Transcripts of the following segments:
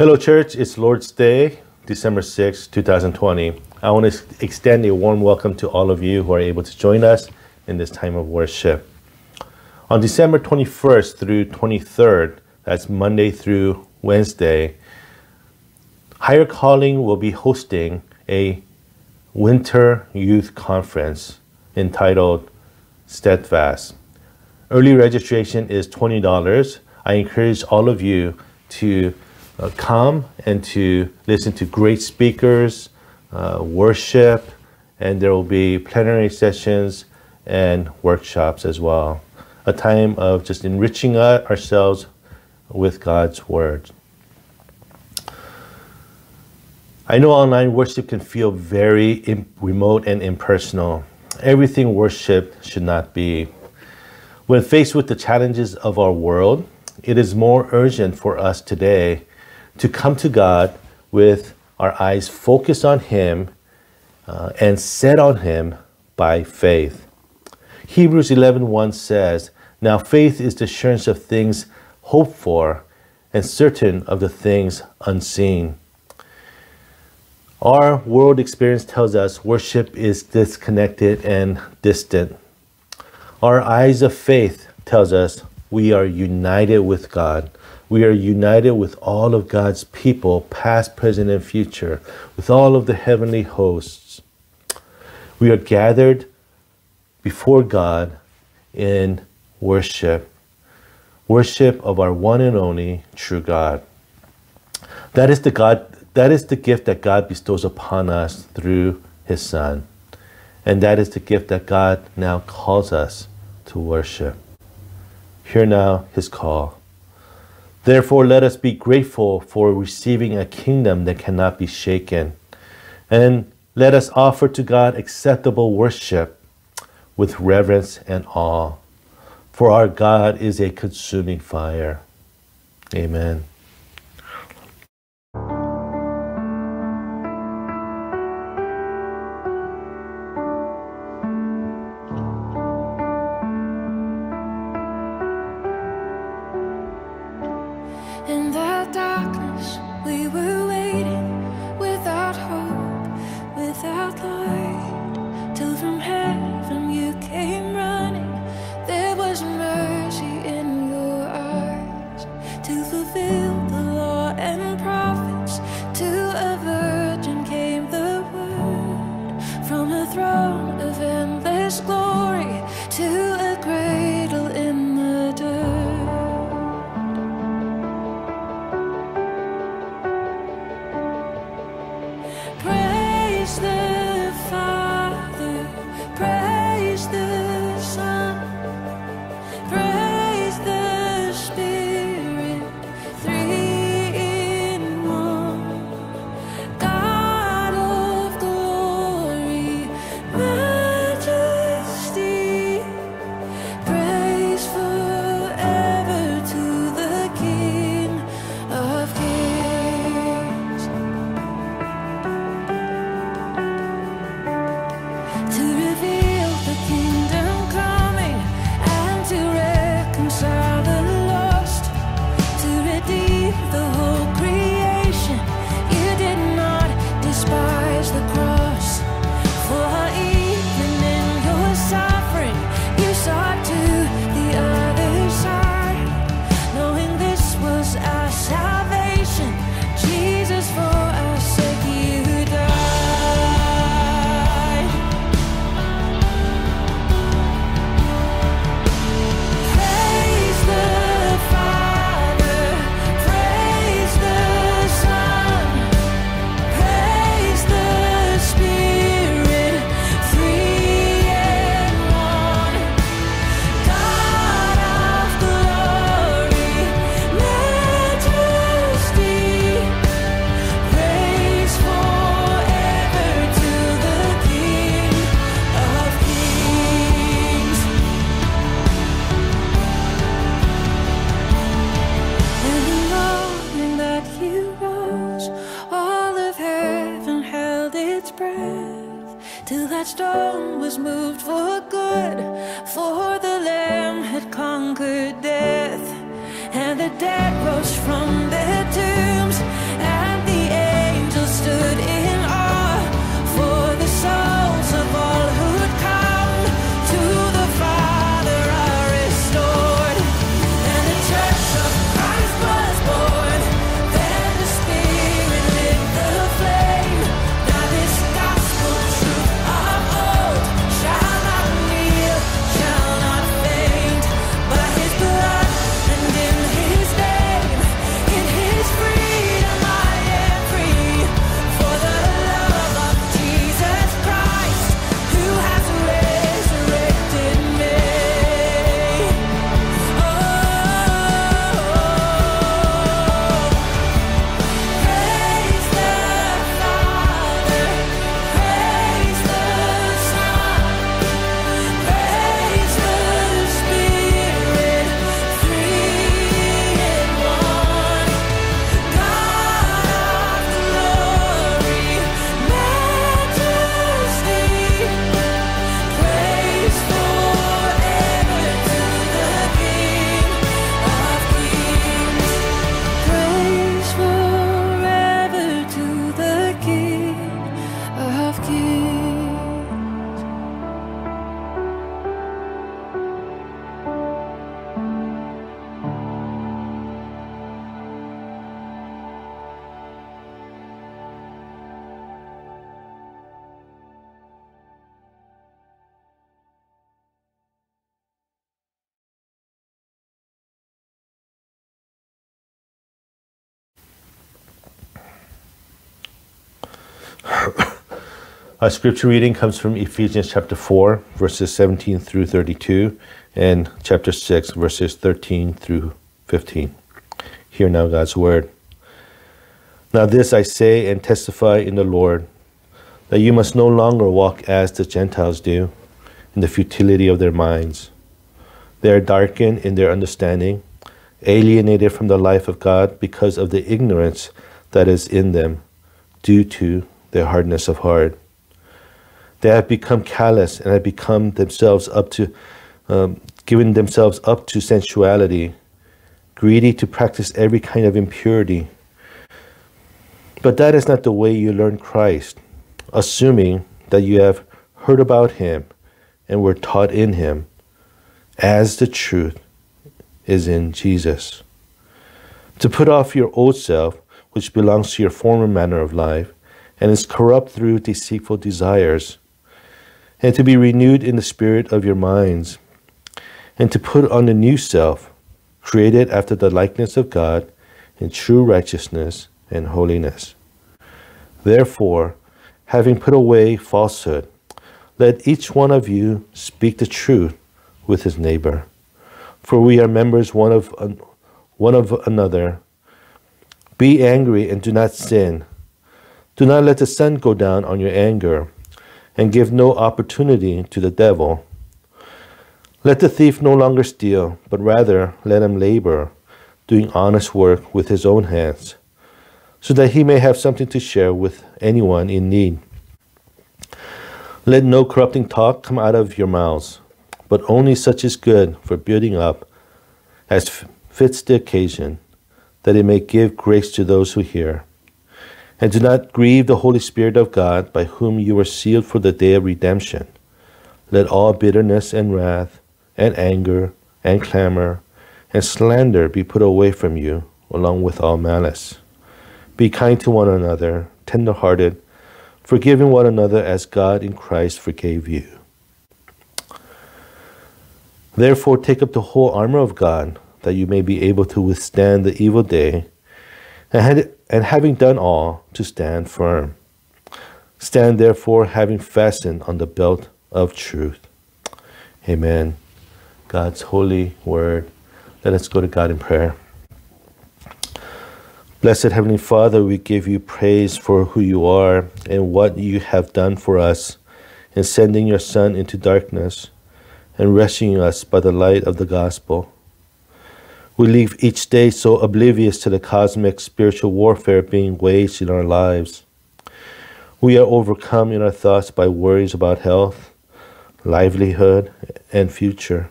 Hello, church. It's Lord's Day, December 6, 2020. I want to extend a warm welcome to all of you who are able to join us in this time of worship. On December 21st through 23rd, that's Monday through Wednesday, Higher Calling will be hosting a winter youth conference entitled Steadfast. Early registration is $20. I encourage all of you to uh, come and to listen to great speakers, uh, worship, and there will be plenary sessions and workshops as well a time of just enriching ourselves with God's Word. I know online worship can feel very remote and impersonal. Everything worship should not be. When faced with the challenges of our world, it is more urgent for us today to come to God with our eyes focused on Him uh, and set on Him by faith. Hebrews 11:1 says, "Now faith is the assurance of things hoped for and certain of the things unseen." Our world experience tells us worship is disconnected and distant. Our eyes of faith tells us we are united with God. We are united with all of God's people, past, present, and future, with all of the heavenly hosts. We are gathered before God in worship, worship of our one and only true God. That is the God that is the gift that God bestows upon us through his son. And that is the gift that God now calls us to worship. Hear now his call. Therefore, let us be grateful for receiving a kingdom that cannot be shaken. And let us offer to God acceptable worship with reverence and awe, for our God is a consuming fire. Amen. Our scripture reading comes from Ephesians chapter 4, verses 17 through 32, and chapter 6, verses 13 through 15. Hear now God's word. Now, this I say and testify in the Lord that you must no longer walk as the Gentiles do, in the futility of their minds. They are darkened in their understanding, alienated from the life of God because of the ignorance that is in them due to their hardness of heart. They have become callous and have become themselves up to, um, given themselves up to sensuality, greedy to practice every kind of impurity. But that is not the way you learn Christ, assuming that you have heard about him and were taught in him, as the truth is in Jesus. To put off your old self, which belongs to your former manner of life, and is corrupt through deceitful desires, and to be renewed in the spirit of your minds, and to put on the new self, created after the likeness of God in true righteousness and holiness. Therefore, having put away falsehood, let each one of you speak the truth with his neighbor, for we are members one of one of another. Be angry and do not sin. Do not let the sun go down on your anger, and give no opportunity to the devil. Let the thief no longer steal, but rather let him labor, doing honest work with his own hands so that he may have something to share with anyone in need. Let no corrupting talk come out of your mouths, but only such as is good for building up as fits the occasion, that it may give grace to those who hear. And do not grieve the Holy Spirit of God, by whom you were sealed for the day of redemption. Let all bitterness and wrath, and anger, and clamor, and slander be put away from you, along with all malice. Be kind to one another, tender hearted, forgiving one another as God in Christ forgave you. Therefore, take up the whole armor of God, that you may be able to withstand the evil day, and, and having done all, to stand firm. Stand therefore, having fastened on the belt of truth. Amen. God's holy word. Let us go to God in prayer. Blessed Heavenly Father, we give you praise for who you are and what you have done for us in sending your Son into darkness and rescuing us by the light of the gospel. We live each day so oblivious to the cosmic spiritual warfare being waged in our lives. We are overcome in our thoughts by worries about health, livelihood, and future.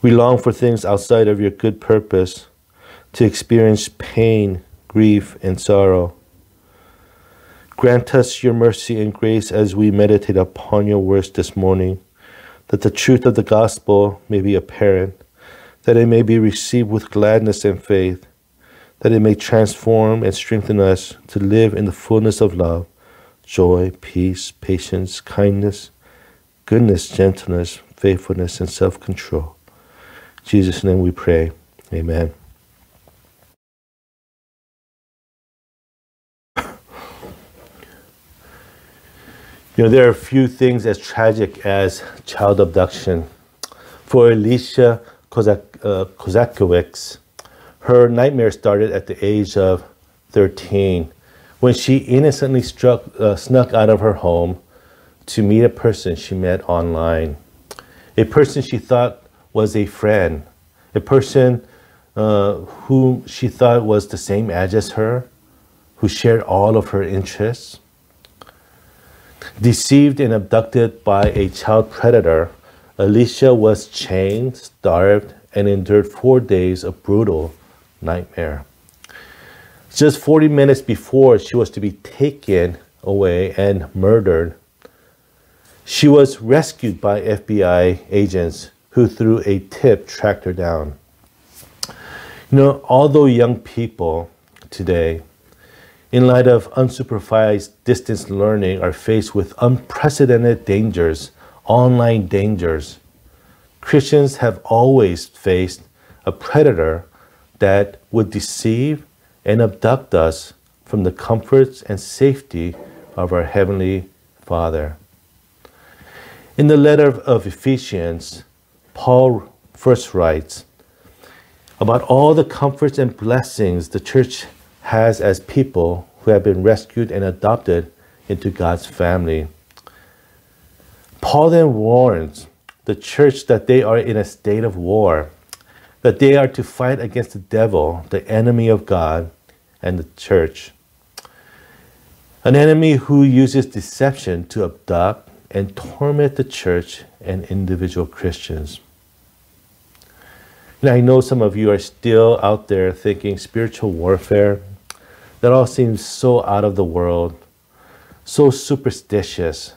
We long for things outside of your good purpose to experience pain, grief, and sorrow. Grant us your mercy and grace as we meditate upon your words this morning, that the truth of the gospel may be apparent, that it may be received with gladness and faith, that it may transform and strengthen us to live in the fullness of love, joy, peace, patience, kindness, goodness, gentleness, faithfulness, and self control. Jesus' name we pray. Amen. You know, there are few things as tragic as child abduction. For Alicia Kozak, uh, Kozakiewicz, her nightmare started at the age of 13 when she innocently struck, uh, snuck out of her home to meet a person she met online. A person she thought was a friend, a person uh, who she thought was the same age as her, who shared all of her interests. Deceived and abducted by a child predator, Alicia was chained, starved, and endured four days of brutal nightmare. Just 40 minutes before she was to be taken away and murdered, she was rescued by FBI agents who, through a tip, tracked her down. You know, although young people today in light of unsupervised distance learning, are faced with unprecedented dangers, online dangers. Christians have always faced a predator that would deceive and abduct us from the comforts and safety of our Heavenly Father. In the letter of Ephesians, Paul first writes about all the comforts and blessings the church has as people who have been rescued and adopted into God's family. Paul then warns the church that they are in a state of war, that they are to fight against the devil, the enemy of God and the church. An enemy who uses deception to abduct, and torment the church and individual Christians. And I know some of you are still out there thinking spiritual warfare, that all seems so out of the world, so superstitious,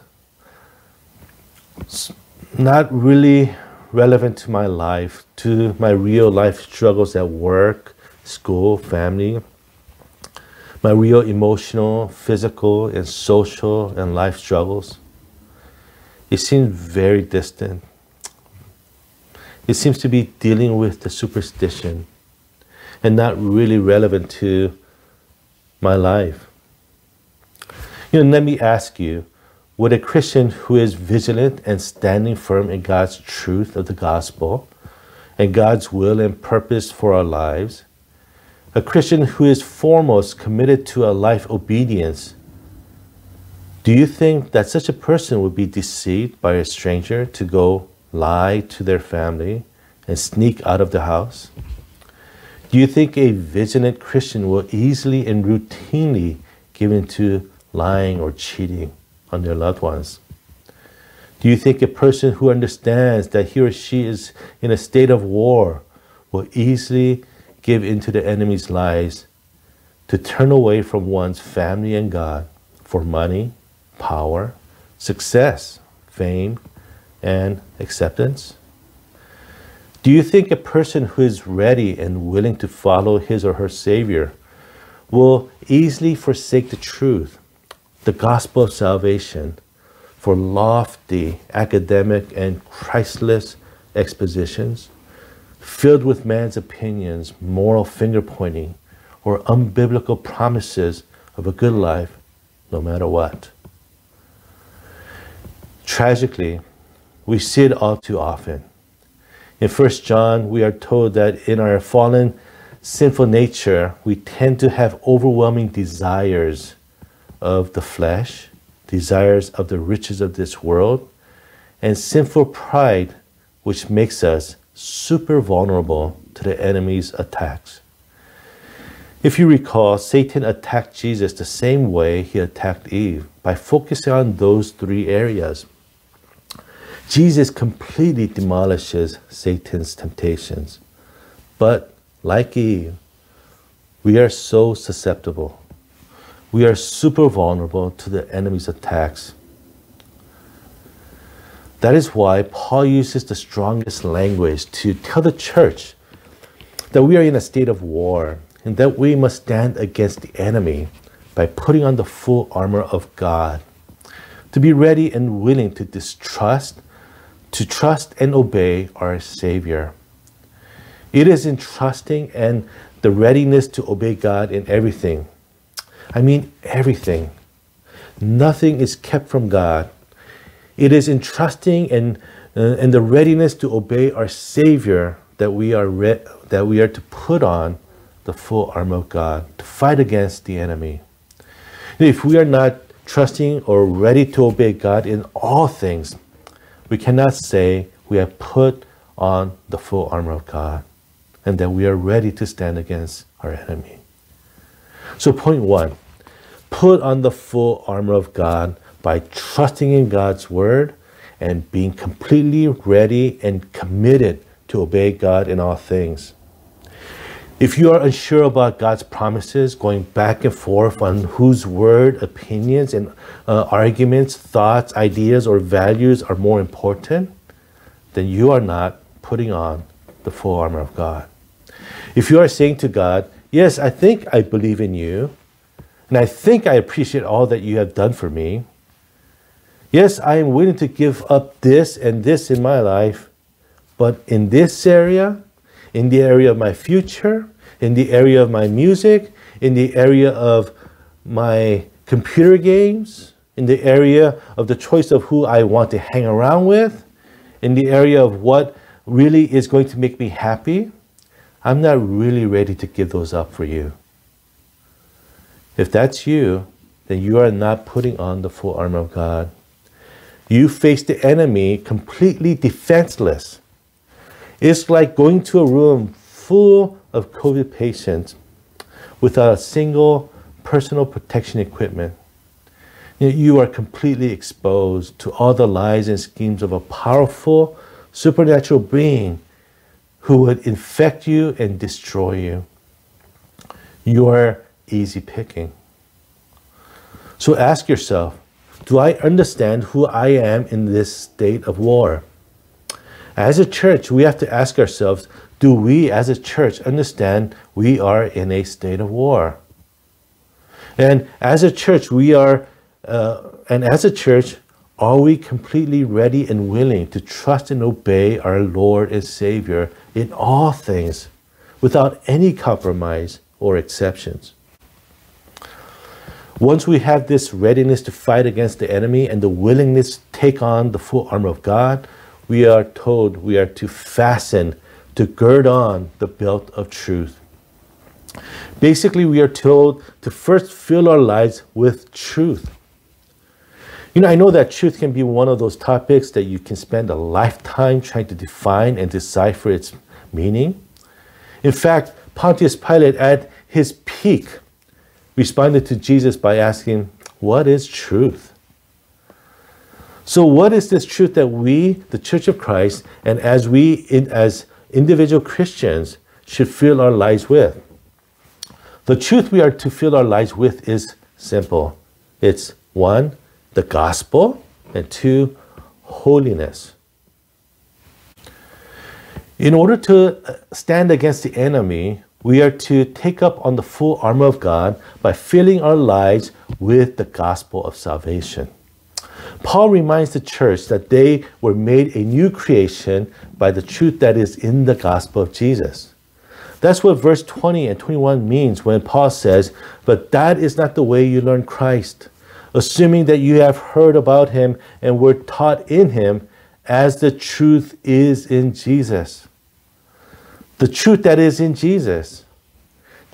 not really relevant to my life, to my real life struggles at work, school, family, my real emotional, physical, and social and life struggles. It seems very distant. It seems to be dealing with the superstition and not really relevant to my life. You know, let me ask you would a Christian who is vigilant and standing firm in God's truth of the gospel and God's will and purpose for our lives, a Christian who is foremost committed to a life obedience do you think that such a person would be deceived by a stranger to go lie to their family and sneak out of the house? Do you think a vigilant Christian will easily and routinely give in to lying or cheating on their loved ones? Do you think a person who understands that he or she is in a state of war will easily give into the enemy's lies to turn away from one's family and God for money, power, success, fame, and acceptance? Do you think a person who is ready and willing to follow his or her Savior will easily forsake the truth, the gospel of salvation, for lofty academic and Christless expositions filled with man's opinions, moral finger pointing, or unbiblical promises of a good life no matter what? Tragically, we see it all too often. In 1 John, we are told that in our fallen, sinful nature, we tend to have overwhelming desires of the flesh, desires of the riches of this world, and sinful pride, which makes us super vulnerable to the enemy's attacks. If you recall, Satan attacked Jesus the same way he attacked Eve by focusing on those three areas Jesus completely demolishes Satan's temptations. But like Eve, we are so susceptible. We are super vulnerable to the enemy's attacks. That is why Paul uses the strongest language to tell the church that we are in a state of war and that we must stand against the enemy by putting on the full armor of God, to be ready and willing to distrust to trust and obey our Savior. It is in trusting and the readiness to obey God in everything. I mean, everything. Nothing is kept from God. It is in trusting and, uh, and the readiness to obey our Savior that we, are re- that we are to put on the full armor of God to fight against the enemy. If we are not trusting or ready to obey God in all things, we cannot say we have put on the full armor of God and that we are ready to stand against our enemy. So, point one put on the full armor of God by trusting in God's word and being completely ready and committed to obey God in all things. If you are unsure about God's promises, going back and forth on whose word, opinions, and uh, arguments, thoughts, ideas, or values are more important, then you are not putting on the full armor of God. If you are saying to God, Yes, I think I believe in you, and I think I appreciate all that you have done for me. Yes, I am willing to give up this and this in my life, but in this area, in the area of my future, in the area of my music, in the area of my computer games, in the area of the choice of who I want to hang around with, in the area of what really is going to make me happy, I'm not really ready to give those up for you. If that's you, then you are not putting on the full armor of God. You face the enemy completely defenseless. It's like going to a room full of COVID patients without a single personal protection equipment. You are completely exposed to all the lies and schemes of a powerful supernatural being who would infect you and destroy you. You are easy picking. So ask yourself do I understand who I am in this state of war? As a church, we have to ask ourselves do we as a church understand we are in a state of war? And as a church, we are, uh, and as a church, are we completely ready and willing to trust and obey our Lord and Savior in all things without any compromise or exceptions? Once we have this readiness to fight against the enemy and the willingness to take on the full armor of God, we are told we are to fasten, to gird on the belt of truth. Basically, we are told to first fill our lives with truth. You know, I know that truth can be one of those topics that you can spend a lifetime trying to define and decipher its meaning. In fact, Pontius Pilate, at his peak, responded to Jesus by asking, What is truth? So, what is this truth that we, the Church of Christ, and as we, in, as individual Christians, should fill our lives with? The truth we are to fill our lives with is simple it's one, the gospel, and two, holiness. In order to uh, stand against the enemy, we are to take up on the full armor of God by filling our lives with the gospel of salvation. Paul reminds the church that they were made a new creation by the truth that is in the gospel of Jesus. That's what verse 20 and 21 means when Paul says, But that is not the way you learn Christ, assuming that you have heard about him and were taught in him as the truth is in Jesus the truth that is in Jesus.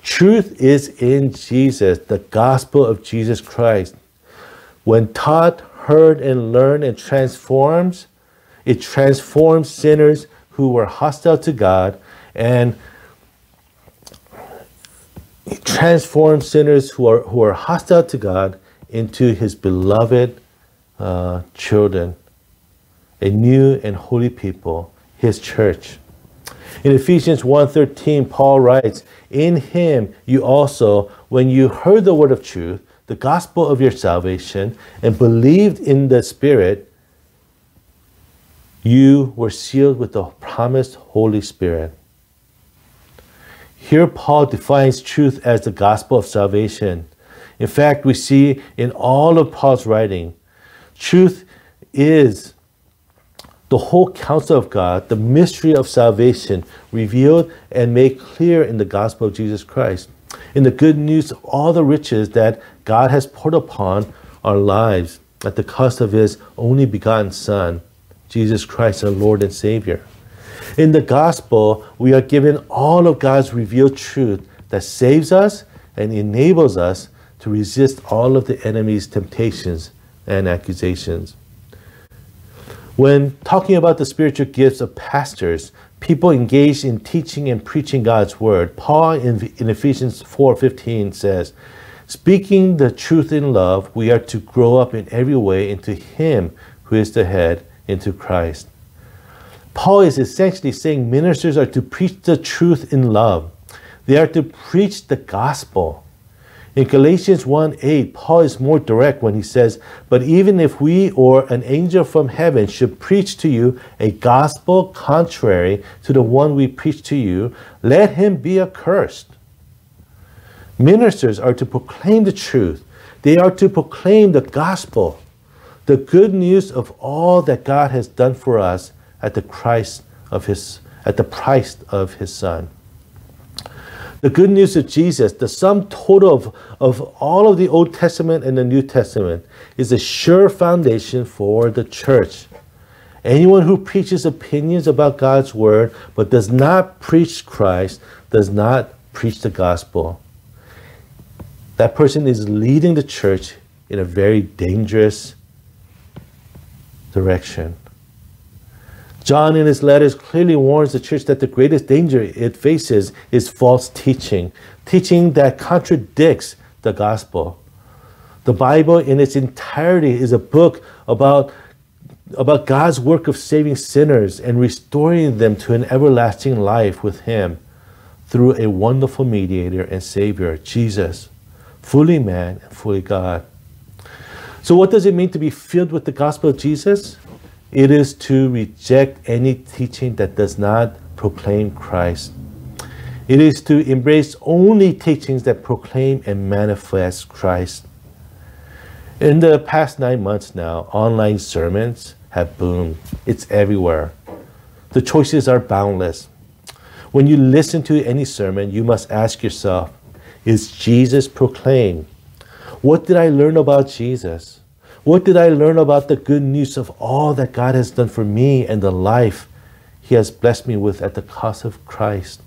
Truth is in Jesus, the gospel of Jesus Christ. When taught, heard, and learned and transforms, it transforms sinners who were hostile to God and it transforms sinners who are, who are hostile to God into his beloved uh, children, a new and holy people, his church. In Ephesians 1:13, Paul writes, "In him you also, when you heard the word of truth, the gospel of your salvation, and believed in the Spirit, you were sealed with the promised Holy Spirit." Here, Paul defines truth as the gospel of salvation. In fact, we see in all of Paul's writing, truth is the whole counsel of God, the mystery of salvation revealed and made clear in the gospel of Jesus Christ, in the good news of all the riches that God has poured upon our lives at the cost of his only begotten Son, Jesus Christ, our Lord and Savior. In the gospel, we are given all of God's revealed truth that saves us and enables us to resist all of the enemy's temptations and accusations. When talking about the spiritual gifts of pastors, people engaged in teaching and preaching God's word, Paul in, in Ephesians 4:15 says, "Speaking the truth in love, we are to grow up in every way into him who is the head, into Christ." Paul is essentially saying ministers are to preach the truth in love. They are to preach the gospel. In Galatians 1 8, Paul is more direct when he says, But even if we or an angel from heaven should preach to you a gospel contrary to the one we preach to you, let him be accursed. Ministers are to proclaim the truth, they are to proclaim the gospel, the good news of all that God has done for us at the Christ of his at the price of his son. The good news of Jesus, the sum total of, of all of the Old Testament and the New Testament, is a sure foundation for the church. Anyone who preaches opinions about God's word but does not preach Christ does not preach the gospel. That person is leading the church in a very dangerous direction. John, in his letters, clearly warns the church that the greatest danger it faces is false teaching, teaching that contradicts the gospel. The Bible, in its entirety, is a book about, about God's work of saving sinners and restoring them to an everlasting life with Him through a wonderful mediator and Savior, Jesus, fully man and fully God. So, what does it mean to be filled with the gospel of Jesus? It is to reject any teaching that does not proclaim Christ. It is to embrace only teachings that proclaim and manifest Christ. In the past nine months now, online sermons have boomed. It's everywhere. The choices are boundless. When you listen to any sermon, you must ask yourself, is Jesus proclaimed? What did I learn about Jesus? What did I learn about the good news of all that God has done for me and the life He has blessed me with at the cost of Christ?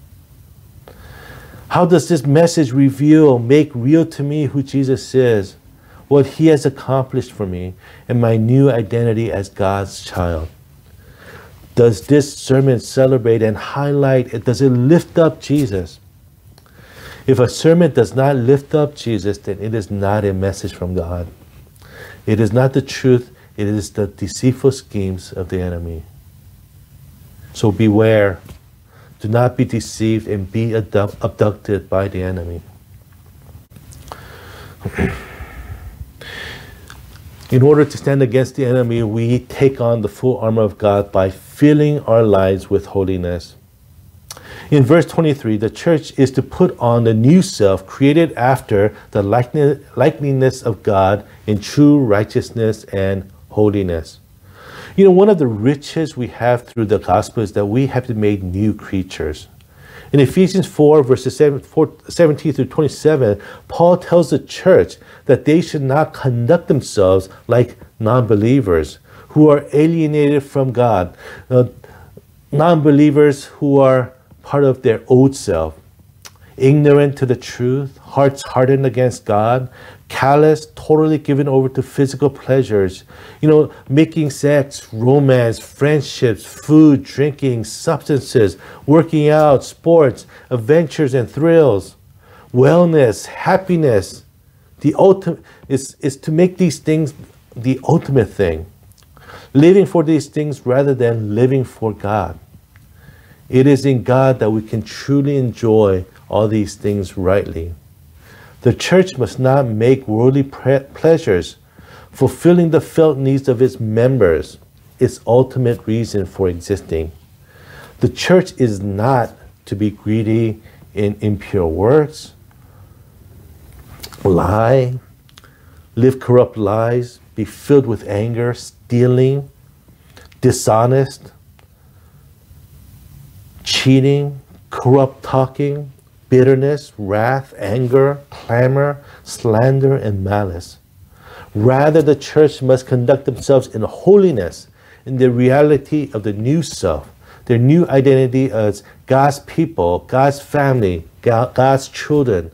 How does this message reveal, make real to me who Jesus is, what He has accomplished for me, and my new identity as God's child? Does this sermon celebrate and highlight, does it lift up Jesus? If a sermon does not lift up Jesus, then it is not a message from God. It is not the truth, it is the deceitful schemes of the enemy. So beware. Do not be deceived and be abducted by the enemy. In order to stand against the enemy, we take on the full armor of God by filling our lives with holiness. In verse 23, the church is to put on the new self created after the likeness of God in true righteousness and holiness. You know, one of the riches we have through the gospel is that we have been made new creatures. In Ephesians 4, verses 17 through 27, Paul tells the church that they should not conduct themselves like non believers who are alienated from God, uh, non believers who are part of their old self, ignorant to the truth, hearts hardened against God, callous, totally given over to physical pleasures, you know, making sex, romance, friendships, food, drinking, substances, working out, sports, adventures and thrills, wellness, happiness. The ultimate is, is to make these things the ultimate thing. Living for these things rather than living for God. It is in God that we can truly enjoy all these things rightly. The church must not make worldly pleasures, fulfilling the felt needs of its members, its ultimate reason for existing. The church is not to be greedy in impure works, lie, live corrupt lies, be filled with anger, stealing, dishonest, cheating, corrupt talking, bitterness, wrath, anger, clamor, slander, and malice. Rather, the church must conduct themselves in holiness, in the reality of the new self, their new identity as God's people, God's family, God's children,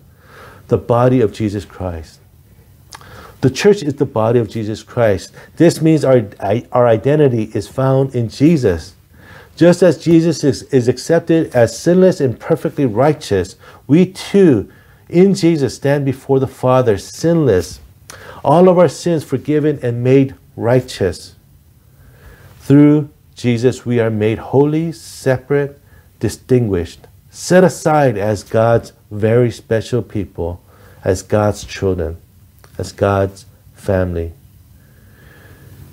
the body of Jesus Christ. The church is the body of Jesus Christ. This means our, our identity is found in Jesus. Just as Jesus is, is accepted as sinless and perfectly righteous, we too, in Jesus, stand before the Father sinless, all of our sins forgiven and made righteous. Through Jesus, we are made holy, separate, distinguished, set aside as God's very special people, as God's children, as God's family.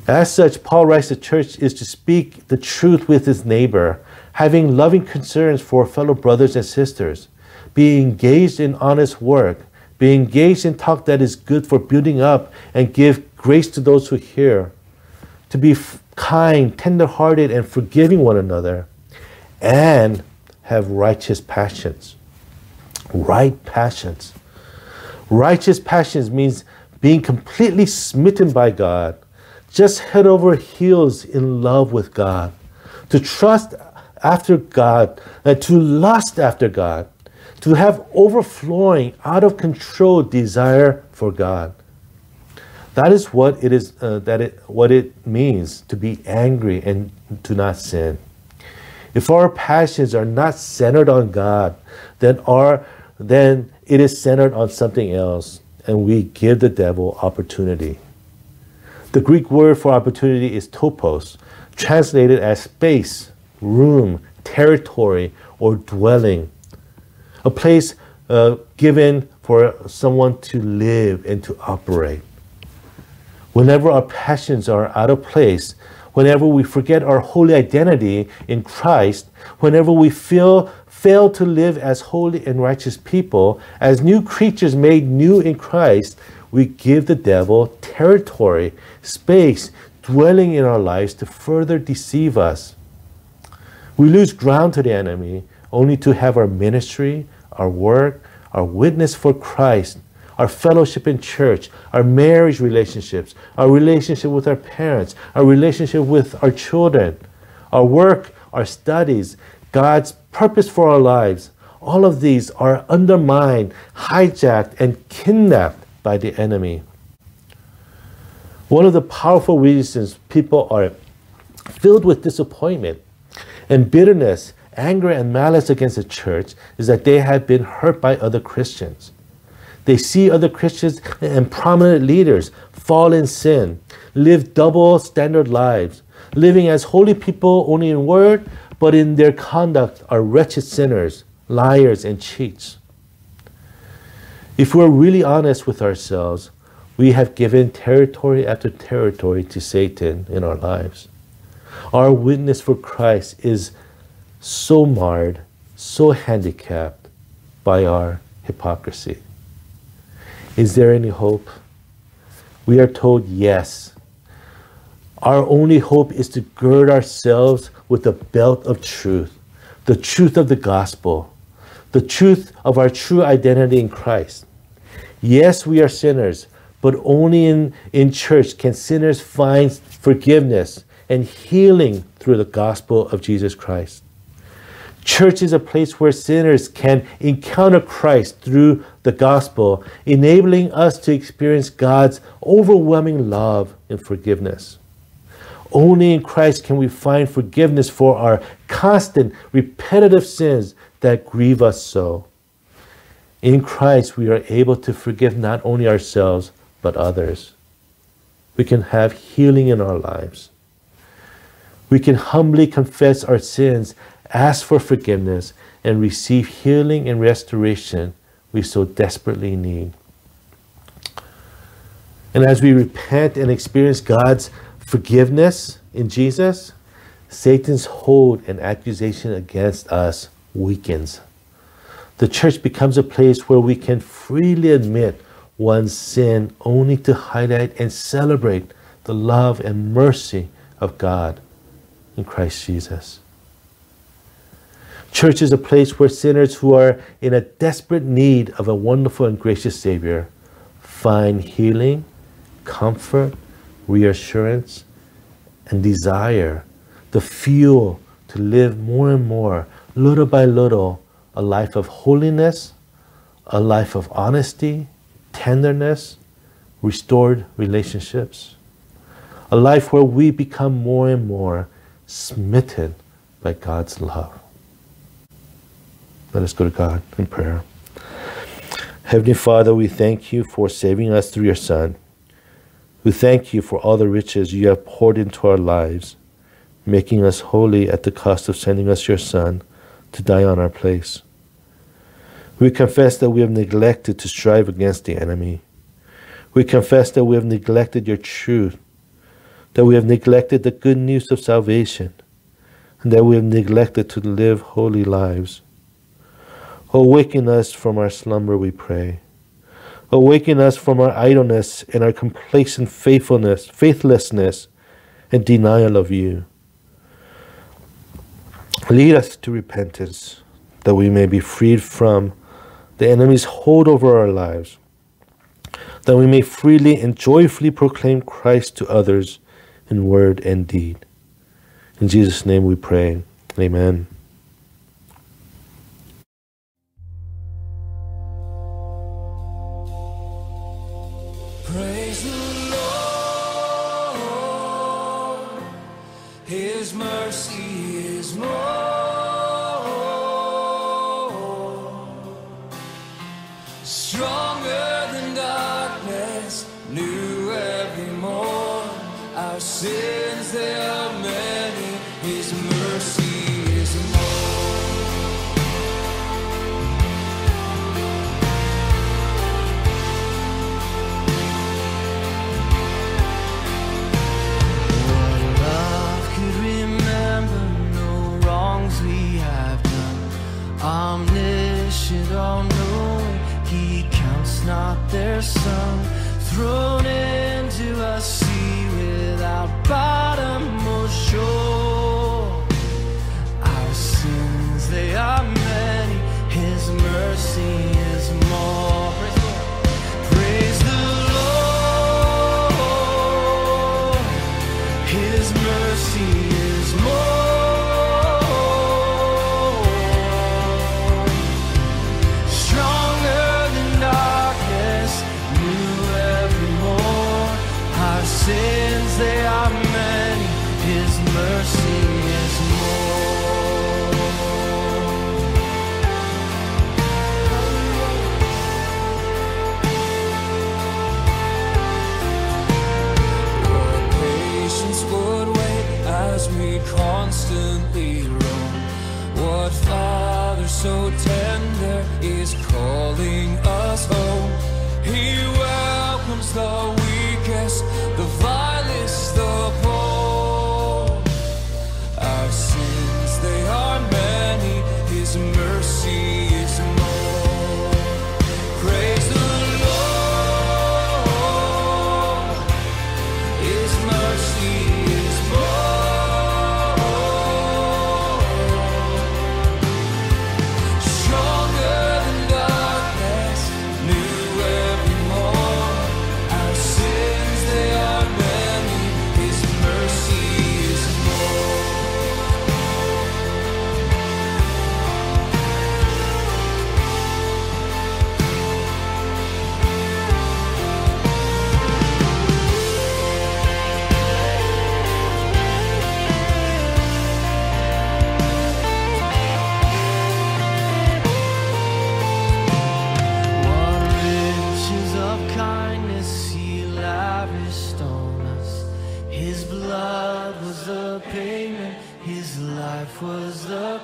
As such, Paul writes the church is to speak the truth with his neighbor, having loving concerns for fellow brothers and sisters, be engaged in honest work, be engaged in talk that is good for building up and give grace to those who hear, to be kind, tender-hearted, and forgiving one another, and have righteous passions. right passions. Righteous passions means being completely smitten by God, just head over heels in love with God, to trust after God, and to lust after God, to have overflowing, out of control desire for God. That is what it is. Uh, that it what it means to be angry and to not sin. If our passions are not centered on God, then our then it is centered on something else, and we give the devil opportunity. The Greek word for opportunity is topos, translated as space, room, territory, or dwelling. A place uh, given for someone to live and to operate. Whenever our passions are out of place, whenever we forget our holy identity in Christ, whenever we feel fail to live as holy and righteous people, as new creatures made new in Christ, we give the devil territory, space, dwelling in our lives to further deceive us. We lose ground to the enemy only to have our ministry, our work, our witness for Christ, our fellowship in church, our marriage relationships, our relationship with our parents, our relationship with our children, our work, our studies, God's purpose for our lives. All of these are undermined, hijacked, and kidnapped by the enemy. One of the powerful reasons people are filled with disappointment and bitterness, anger, and malice against the church is that they have been hurt by other Christians. They see other Christians and prominent leaders fall in sin, live double standard lives, living as holy people only in word, but in their conduct are wretched sinners, liars, and cheats. If we're really honest with ourselves, we have given territory after territory to Satan in our lives. Our witness for Christ is so marred, so handicapped by our hypocrisy. Is there any hope? We are told yes. Our only hope is to gird ourselves with the belt of truth, the truth of the gospel, the truth of our true identity in Christ. Yes, we are sinners, but only in, in church can sinners find forgiveness and healing through the gospel of Jesus Christ. Church is a place where sinners can encounter Christ through the gospel, enabling us to experience God's overwhelming love and forgiveness. Only in Christ can we find forgiveness for our constant, repetitive sins that grieve us so. In Christ, we are able to forgive not only ourselves, but others. We can have healing in our lives. We can humbly confess our sins, ask for forgiveness, and receive healing and restoration we so desperately need. And as we repent and experience God's forgiveness in Jesus, Satan's hold and accusation against us weakens. The church becomes a place where we can freely admit one's sin only to highlight and celebrate the love and mercy of God in Christ Jesus. Church is a place where sinners who are in a desperate need of a wonderful and gracious Savior find healing, comfort, reassurance, and desire, the fuel to live more and more, little by little, a life of holiness, a life of honesty, tenderness, restored relationships, a life where we become more and more smitten by God's love. Let us go to God in prayer. Heavenly Father, we thank you for saving us through your Son. We thank you for all the riches you have poured into our lives, making us holy at the cost of sending us your Son to die on our place. We confess that we have neglected to strive against the enemy. We confess that we have neglected your truth, that we have neglected the good news of salvation, and that we have neglected to live holy lives. Awaken us from our slumber, we pray. Awaken us from our idleness and our complacent faithfulness, faithlessness, and denial of you. Lead us to repentance, that we may be freed from the enemy's hold over our lives, that we may freely and joyfully proclaim Christ to others in word and deed. In Jesus' name we pray. Amen.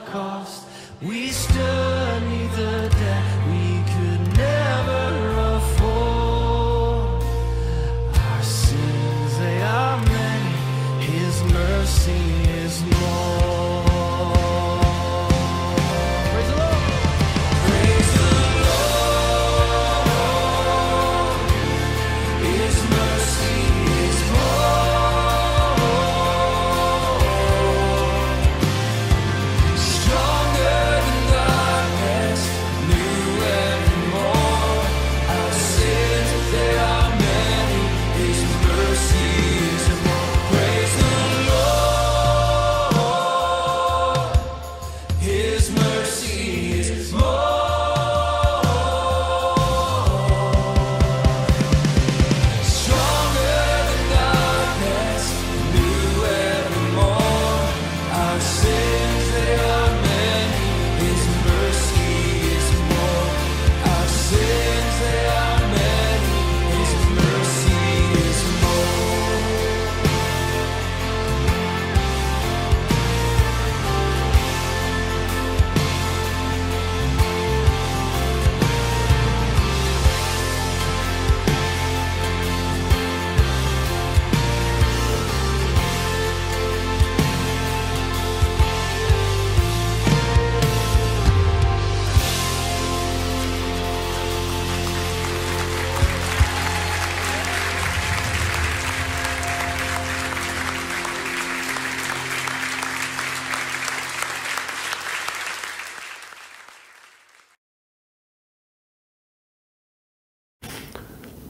cost. We stood neath the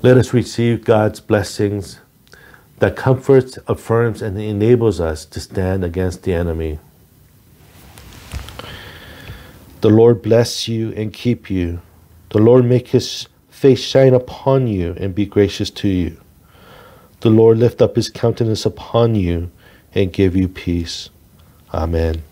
Let us receive God's blessings that comforts, affirms, and enables us to stand against the enemy. The Lord bless you and keep you. The Lord make his face shine upon you and be gracious to you. The Lord lift up his countenance upon you and give you peace. Amen.